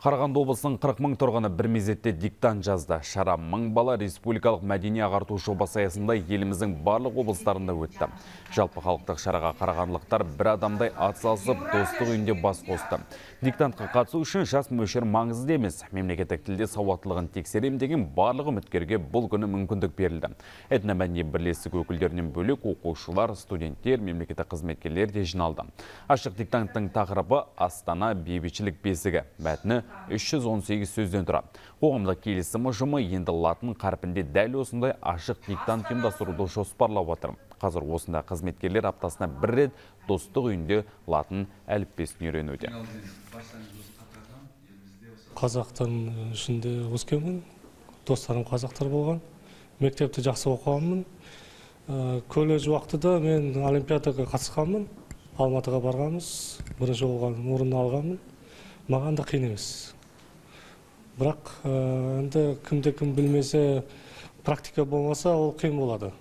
Қарағанды облысының 40 мың тұрғыны бір мезетте диктант жазды. Шара мың бала республикалық мәдени ағарту жобасы аясында еліміздің барлық облыстарында өтті. Жалпы халықтық шараға қарағандылықтар бір адамдай атсалысып, достық үйінде бас қосты. Диктантқа қатысу үшін жас мөлшер маңызды емес. Мемлекеттік тілде сауаттылығын тексерем деген барлық үміткерге бұл күні мүмкіндік берілді. Этномәдени бірлестік өкілдерінен бөлек оқушылар, студенттер, мемлекеттік қызметкерлер де жиналды. Ашық диктанттың тақырыбы Астана бейбітшілік бесігі. Мәтіні 318 сөзден тұрады. Қоғамдық келісім ұжымы енді латын қарпінде дәл осындай ашық диктант ұйымдастыруды жоспарлап отыр. Қазір осында қызметкерлер аптасына бір рет достық үйінде латын әліппесін үйренуде. қазақтың ішінде өскенмін достарым қазақтар болған мектепті жақсы оқығанмын Ә, колледж уақытыда мен олимпиадаға қатысқанмын алматыға барғанбыз бірінші болған орын алғанмын маған да қиын емес. Бірақ енді кімде кім білмесе практика болмаса ол қиын болады.